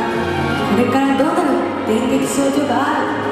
これからどうなる電撃症状がある？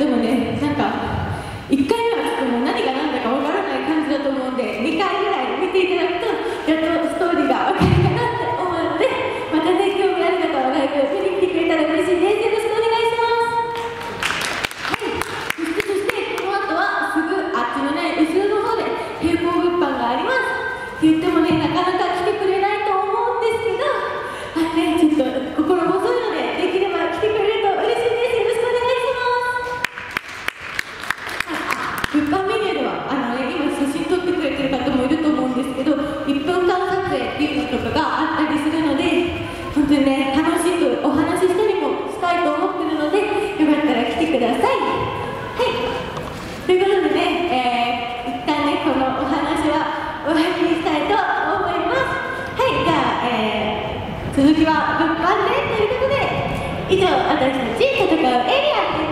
でもねなんか1回目はちょっともう何が何だかわからない感じだと思うんで2回ぐらい見ていただくとやっとストーリーが分かるかなって思うのでまたね興味ある方はライブ見に来てくれたら嬉しいです。よろしくお願いします。はい。そしてそしてこの後はすぐあっちのね後ろの方で並行物販があります。って言ってもねなかなか来てくれないということでね、えー、一旦ね、このお話は終わりにしたいと思います。はい、じゃあ、えー、続きは物販でということで、以上、私たち戦うエリア